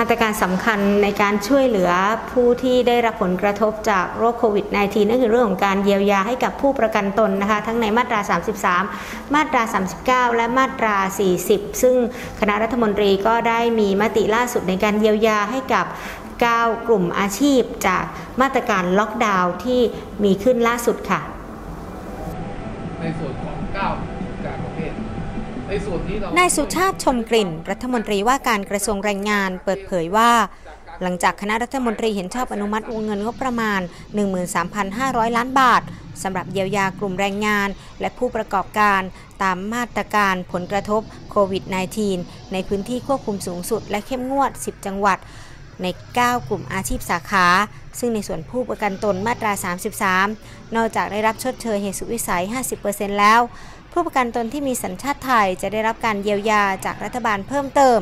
มาตรการสำคัญในการช่วยเหลือผู้ที่ได้รับผลกระทบจากโรคโควิด -19 นั่นคือเรื่องของการเยียวยาให้กับผู้ประกันตนนะคะ ทั้งในมาตรา 33 มาตรา 39 และมาตรา 40 ซึ่งคณะรัฐมนตรีก็ได้มีมติล่าสุดในการเยียวยาให้กับ 9 กลุ่มอาชีพจากมาตรการล็อกดาวน์ที่มีขึ้นล่าสุดค่ะ ในส่วนของ 9 นานายสุชาติชมกลิ่น รัฐมนตรีว่าการกระทรวงแรงงานเปิดเผยว่า หลังจากคณะรัฐมนตรีเห็นชอบอนุมัติวงเงินงบประมาณ 13,500 ล้านบาทสำหรับเยียวยากลุ่มแรงงาน และผู้ประกอบการตามมาตรการผลกระทบโควิด -19 ในพื้นที่ควบคุมสูงสุดและเข้มงวด 10 จังหวัด ใน 9 กลุ่มอาชีพสาขา ซึ่งในส่วนผู้ประกันตนมาตรา 33 นอกจากได้รับชดเชยเหตุสุวิสัย 50%แล้ว ผู้ประกันตนที่มีสัญชาติไทยจะได้รับการเยียวยาจากรัฐบาลเพิ่มเติม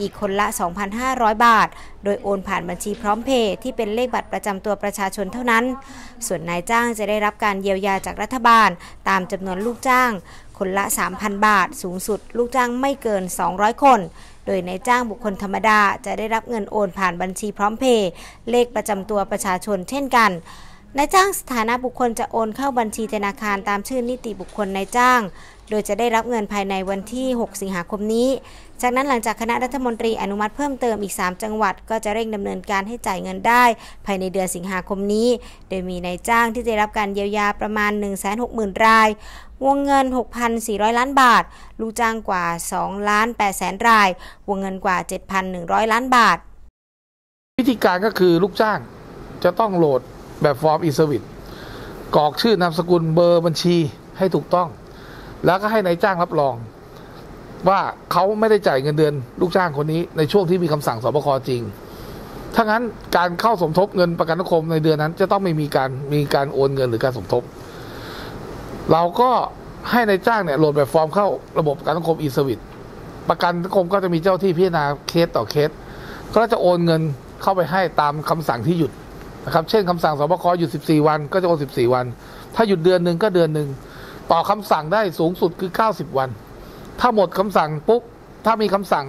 อีกคนละ 2,500 บาท โดยโอนผ่านบัญชีพร้อมเพย์ที่เป็นเลขบัตรประจำตัวประชาชนเท่านั้น ส่วนนายจ้างจะได้รับการเยียวยาจากรัฐบาล ตามจำนวนลูกจ้าง คนละ 3,000 บาท สูงสุด ลูกจ้างไม่เกิน 200 คน โดยนายจ้างบุคคลธรรมดาจะได้รับเงินโอนผ่านบัญชีพร้อมเพย์เลขประจำตัวประชาชนเช่นกัน นายจ้างสถานะบุคคลจะโอนเข้าบัญชีธนาคารตามชื่อนิติบุคคลนายจ้าง โดยจะได้รับเงินภายในวันที่ 6 สิงหาคมนี้ จากนั้นหลังจากคณะรัฐมนตรีอนุมัติเพิ่มเติมอีก 3 จังหวัด ก็จะเร่งดำเนินการให้จ่ายเงินได้ ภายในเดือนสิงหาคมนี้ โดยมีนายจ้างที่ได้รับการเยียวยาประมาณ 160,000 ราย วงเงิน 6,400 ล้านบาท ลูกจ้างกว่า2ล้าน8แสนราย วงเงินกว่า 7,100 ล้านบาท วิธีการก็คือลูกจ้างจะต้องโหลด แบบฟอร์ม e-service กรอกชื่อนามสกุลเบอร์บัญชีให้ถูกต้อง แล้วก็ให้นายจ้างรับรอง ว่าเขาไม่ได้จ่ายเงินเดือนลูกจ้างคนนี้ในช่วงที่มีคำสั่งศบคจริง ถ้างั้นการเข้าสมทบเงินประกันสังคมในเดือนนั้น จะต้องไม่มีการมีการโอนเงินหรือการสมทบ เราก็ให้นายจ้างเนี่ยโหลดแบบฟอร์มเข้าระบบประกันสังคม e-serviceประกันสังคมก็จะมีเจ้าที่พิจารณาเคสต่อเคส ก็จะโอนเงินเข้าไปให้ตามคำสั่งที่หยุด นะครับ เช่นคำสั่งสบคหยุด 14 วันก็จะโอน14 วัน ถ้าหยุดเดือนหนึ่งก็เดือนหนึ่งต่อคำสั่งได้สูงสุดคือ 90 วัน ถ้าหมดคำสั่งปุ๊บถ้ามีคำสั่ง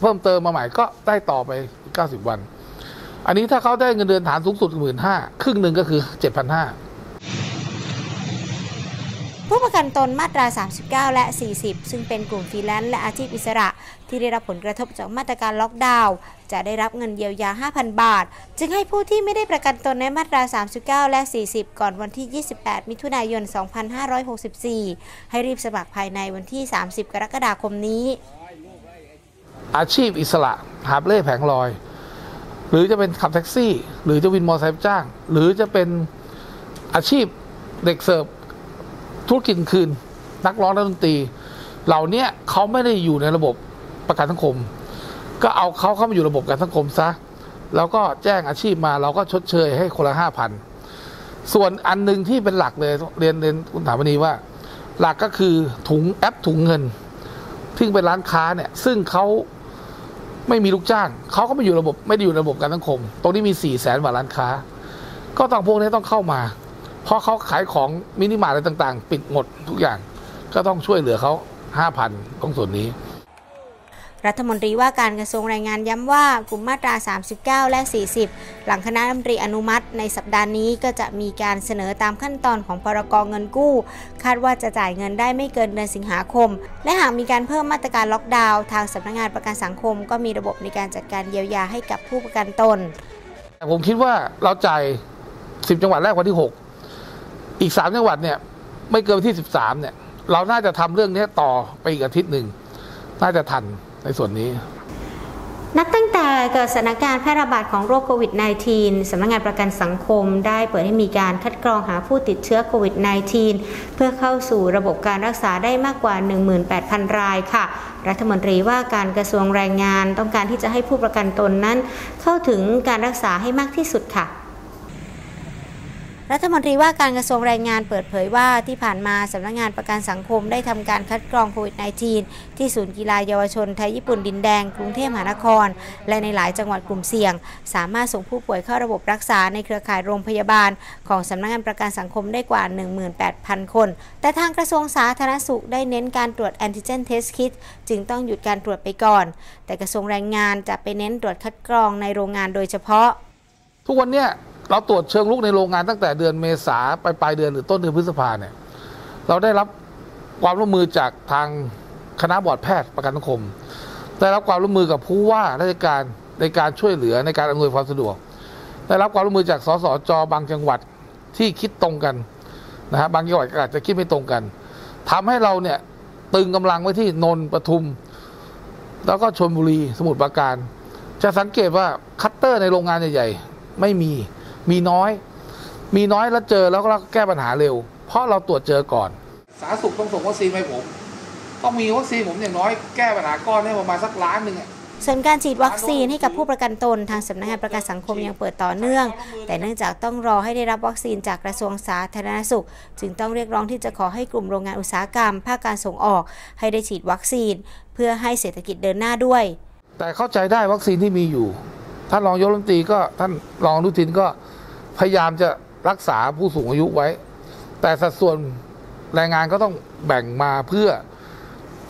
เพิ่มเติมมาใหม่ก็ได้ต่อไป 90 วัน อันนี้ถ้าเขาได้เงินเดือนฐานสูงสุดหมื่นห้าครึ่งหนึ่งก็คือ 7,500 กันตนมาตรา 39 และ 40 ซึ่งเป็นกลุ่มฟรีแลนซ์และอาชีพอิสระ ที่ได้รับผลกระทบจากมาตรการล็อกดาวน์จะได้รับเงินเยียวยา 5,000 บาท จึงให้ผู้ที่ไม่ได้ประกันตนในมาตรา 39 และ 40 ก่อนวันที่ 28 มิถุนายน 2564 ให้รีบสมัครภายในวันที่ 30 กรกฎาคมนี้ อาชีพอิสระหาบเร่แผงลอย หรือจะเป็นขับแท็กซี่ หรือจะวินมอเตอร์ไซค์จ้าง หรือจะเป็นอาชีพเด็กเสิร์ฟ ธุรกิจคืน นักร้องนักดนตรี เหล่านี้เขาไม่ได้อยู่ในระบบประกันสังคม ก็เอาเขาเข้ามาอยู่ระบบประกันสังคมซะแล้วก็แจ้งอาชีพมาเราก็ชดเชยให้คนละห้าพันส่วนอันหนึ่งที่เป็นหลักเลยเรียนเรียนคุณถามวันนี้ว่า หลักก็คือถุงแอปถุงเงินซึ่งเป็นร้านค้าเนี่ย ซึ่งเขาไม่มีลูกจ้างเขาก็ไม่อยู่ระบบ ไม่ได้อยู่ระบบการสังคม ตรงนี้มีสี่แสนกว่าร้านค้า ก็ต้องพวกนี้ต้องเข้ามา เพราะเขาขายของมินิมาร์ทอะไรต่างๆ ปิดหมดทุกอย่าง ก็ต้องช่วยเหลือเขาห้าพันตรงส่วนนี้ รัฐมนตรีว่าการกระทรวงแรงงานย้ำว่ากลุ่มมาตรา 39 และ 40 หลังคณะรัฐมนตรีอนุมัติ ในสัปดาห์นี้ก็จะมีการเสนอตามขั้นตอนของพรกเงินกู้ คาดว่าจะจ่ายเงินได้ไม่เกินเดือนสิงหาคม และหากมีการเพิ่มมาตรการล็อกดาวน์ทางสำนักงานประกันสังคม ก็มีระบบในการจัดการเยียวยาให้กับผู้ประกันตนแต่ผมคิดว่าเราจ่าย 10 จังหวัดแรกวันที่ 6 อีก3จังหวัดเนี่ยไม่เกินวันที่13เนี่ย เราน่าจะทำเรื่องนี้ต่อไปอีกอาทิตย์หนึ่งน่าจะทันในส่วนนี้ นับตั้งแต่เกิดสถานการณ์แพร่ระบาดของโรคโควิด -19 สำนักงานประกันสังคมได้เปิดให้มีการคัดกรองหาผู้ติดเชื้อโควิด -19 เพื่อเข้าสู่ระบบการรักษาได้มากกว่า 18,000 รายค่ะรัฐมนตรีว่าการกระทรวงแรงงานต้องการที่จะให้ผู้ประกันตนนั้น เข้าถึงการรักษาให้มากที่สุดค่ะ รัฐมนตรีว่าการกระทรวงแรงงานเปิดเผยว่าที่ผ่านมาสำนักงงานประกันสังคมได้ทำการคัดกรองโควิด -19 ที่ศูนย์กีฬาเยาวชนไทยญี่ปุ่นดินแดง กรุงเทพมหานคร และในหลายจังหวัดกลุ่มเสี่ยง สามารถส่งผู้ป่วยเข้าระบบรักษาในเครือข่ายโรงพยาบาล ของสำนักงงานประกันสังคมได้กว่า 18,000 คน แต่ทางกระทรวงสาธารณสุขได้เน้นการตรวจแอนติเจนเทสคิดจึงต้องหยุดการตรวจไปก่อน แต่กระทรวงแรงงานจะไปเน้นตรวจคัดกรองในโรงงานโดยเฉพาะ ทุกวันเนี้ย เราตรวจเชิงลุกในโรงงานตั้งแต่เดือนเมษาไปปลายเดือนหรือต้นเดือนพฤษภาเนี่ย เราได้รับความร่วมมือจากทางคณะบอร์ดแพทย์ประกันสังคม ได้รับความร่วมมือกับผู้ว่าราชการในการช่วยเหลือในการอำนวยความสะดวก ได้รับความร่วมมือจากสสจบางจังหวัดที่คิดตรงกันนะฮะบางจังหวัดอาจจะคิดไม่ตรงกันทำให้เราเนี่ยตึงกำลังไว้ที่นนท์ปทุม แล้วก็ชนบุรีสมุทรปราการ จะสังเกตว่าคัตเตอร์ในโรงงานใหญ่ๆไม่มี มีน้อย มีน้อยแล้วเจอแล้วก็แก้ปัญหาเร็ว เพราะเราตรวจเจอก่อน สาธารณสุขต้องส่งวัคซีนให้ผม ต้องมีวัคซีนผมอย่างน้อยแก้ปัญหาก้อนให้ประมาณสักล้านหนึ่งอะส่วนการฉีดวัคซีนให้กับผู้ประกันตนทางสำนักงานประกันสังคมยังเปิดต่อเนื่อง แต่เนื่องจากต้องรอให้ได้รับวัคซีนจากกระทรวงสาธารณสุข จึงต้องเรียกร้องที่จะขอให้กลุ่มโรงงานอุตสาหกรรม ภาคการส่งออก ให้ได้ฉีดวัคซีน เพื่อให้เศรษฐกิจเดินหน้าด้วย แต่เข้าใจได้วัคซีนที่มีอยู่ท่านรองยกรัฐมนตรีก็ท่านรองอนุทินก็ พยายามจะรักษาผู้สูงอายุไว้ แต่สัดส่วนแรงงานก็ต้องแบ่งมาเพื่อ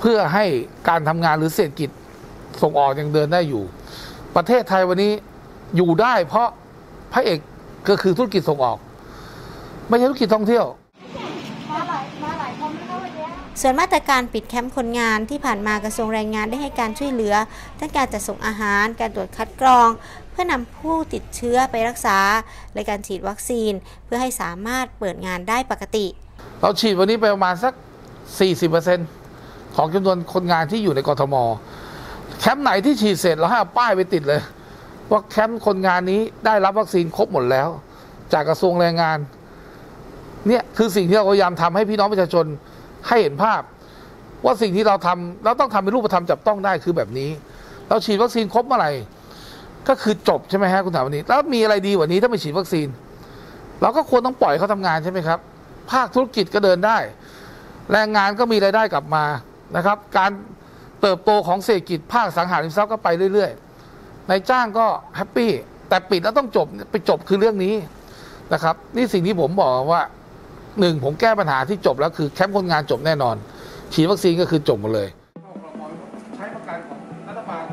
เพื่อให้การทำงานหรือเศรษฐกิจส่งออกยังเดินได้อยู่ ประเทศไทยวันนี้อยู่ได้เพราะพระเอกก็คือธุรกิจส่งออก ไม่ใช่ธุรกิจท่องเที่ยว ส่วนมาตรการปิดแคมป์คนงานที่ผ่านมากระทรวงแรงงานได้ให้การช่วยเหลือ ทั้งการจัดส่งอาหาร การตรวจคัดกรอง เพื่อนำผู้ติดเชื้อไปรักษา และการฉีดวัคซีน เพื่อให้สามารถเปิดงานได้ปกติ เราฉีดวันนี้ไปประมาณสัก 40%ของจำนวนคนงานที่อยู่ในกรทม แคมป์ไหนที่ฉีดเสร็จเราให้ป้ายไปติดเลย ว่าแคมป์คนงานนี้ได้รับวัคซีนครบหมดแล้ว จากกระทรวงแรงงานเนี่ยคือสิ่งที่เราพยายามทำให้พี่น้องประชาชน ให้เห็นภาพ ว่าสิ่งที่เราทำเราต้องทำเป็นรูปธรรมจับต้องได้คือแบบนี้ เราฉีดวัคซีนครบเมื่อไหร่ก็คือจบใช่ไหมฮะคุณถามวันนี้แล้วมีอะไรดีกว่านี้ถ้าไม่ฉีดวัคซีน เราก็ควรต้องปล่อยเขาทำงานใช่ไหมครับ ภาคธุรกิจก็เดินได้ แรงงานก็มีรายได้กลับมานะครับ การเติบโตของเศรษฐกิจภาคสังหาริมทรัพย์ก็ไปเรื่อยๆนายจ้างก็แฮปปี้แต่ปิดแล้วต้องจบไปจบคือเรื่องนี้นะครับ นี่สิ่งที่ผมบอกว่า หนึ่งผมแก้ปัญหาที่จบแล้วคือแคมป์คนงานจบแน่นอนฉีดวัคซีนก็คือจบหมดเลยใช้ประกันของรัฐบาล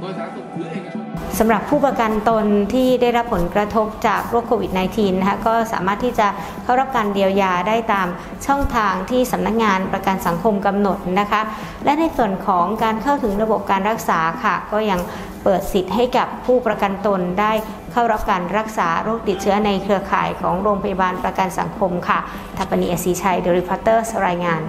โดยสาธารณสุขหรือเอกชนสำหรับผู้ประกันตนที่ได้รับผลกระทบจากโรคโควิด -19 นะคะก็สามารถที่จะเข้ารับการเยียวยาได้ตามช่องทางที่สำนักงานประกันสังคมกำหนดนะคะ และในส่วนของการเข้าถึงระบบการรักษาค่ะ ก็ยัง เปิดสิทธิ์ให้กับผู้ประกันตนได้เข้ารับการรักษาโรคติดเชื้อในเครือข่ายของโรงพยาบาลประกันสังคมค่ะทัปนีเอซีชัยเดลิพัตเตอร์รายงาน